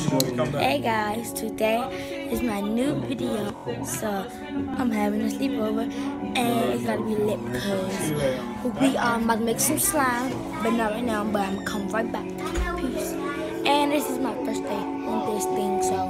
Hey guys, today is my new video. So I'm having a sleepover and it's gonna be lit because we are about to make some slime, but not right now, but I'm coming right back. Peace. And this is my first day on this thing, so